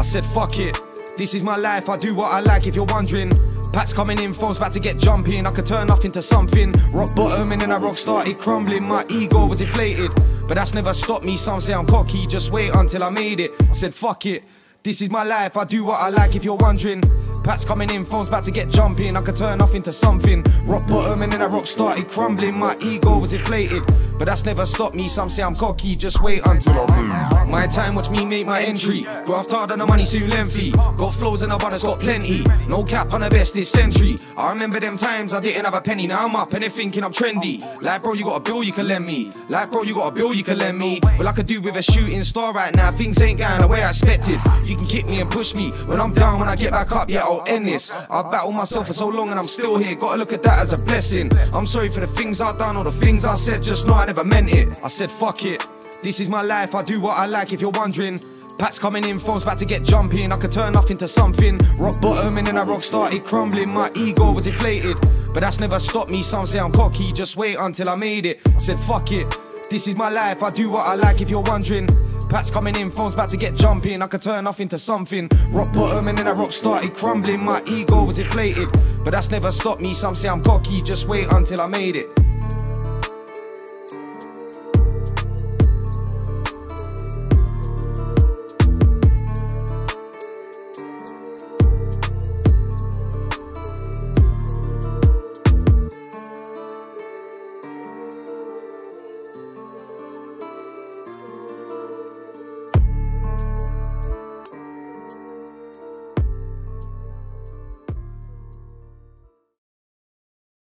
I said, fuck it. This is my life, I do what I like if you're wondering. Pats coming in, phones about to get jumping. I could turn nothing into something. Rock bottom and then I rock started crumbling. My ego was inflated, but that's never stopped me. Some say I'm cocky, just wait until I made it. Said, fuck it. This is my life, I do what I like if you're wondering. Pats coming in, phones about to get jumping. I could turn nothing into something. Rock bottom and then I rock started crumbling. My ego was inflated, but that's never stopped me. Some say I'm cocky, just wait until I move. My time, watch me make my entry. Graft hard and the money too lengthy. Got flows and the butters got plenty. No cap on the best this century. I remember them times I didn't have a penny. Now I'm up and they're thinking I'm trendy. Like, bro, you got a bill you can lend me. Like, bro, you got a bill you can lend me. Well, I could do with a shooting star right now. Things ain't going the way I expected. You can kick me and push me. When I'm down, when I get back up, yeah, I'll. I battled myself for so long and I'm still here. Gotta look at that as a blessing. I'm sorry for the things I've done or the things I said. Just know I never meant it. I said, fuck it. This is my life, I do what I like if you're wondering. Pats coming in, phones about to get jumping. I could turn nothing into something. Rock bottom and then I rock started crumbling. My ego was inflated, but that's never stopped me. Some say I'm cocky, just wait until I made it. I said, fuck it. This is my life, I do what I like if you're wondering. Pats coming in, phones about to get jumping. I could turn nothing into something. Rock bottom and then I rock started crumbling. My ego was inflated, but that's never stopped me. Some say I'm cocky, just wait until I made it.